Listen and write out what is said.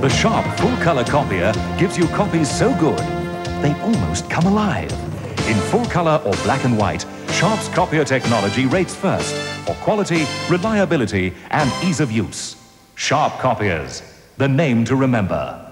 The Sharp full-color copier gives you copies so good, they almost come alive. In full color or black and white, Sharp's copier technology rates first for quality, reliability, and ease of use. Sharp copiers, the name to remember.